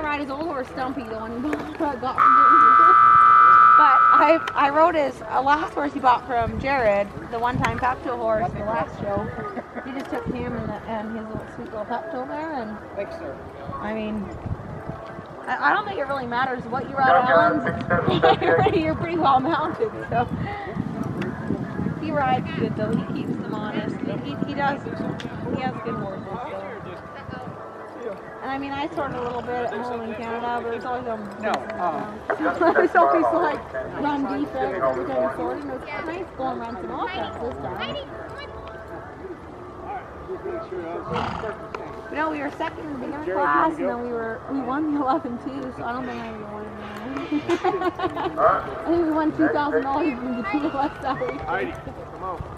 I ride his old horse Stumpy, the one he got from. But I I rode his uh, last horse he bought from Jared, the one-time Pepto horse, the last show. He just took him and, the, and his little sweet little Pepto there, and. I mean, I, I don't think it really matters what you ride Ellen's. you're, pretty, you're pretty well mounted, so. He rides good though. He keeps them honest. He, he, he does. He has good horses. And I mean, I sort a little bit at home in Canada, but it's always on. No, um, it's always like run defense every time you sort it. And it's nice going run some offense this time. You know, we were second in the beginner class, and then we were we won the 11 too. So I don't think I even won. I think we won two thousand dollars from the two of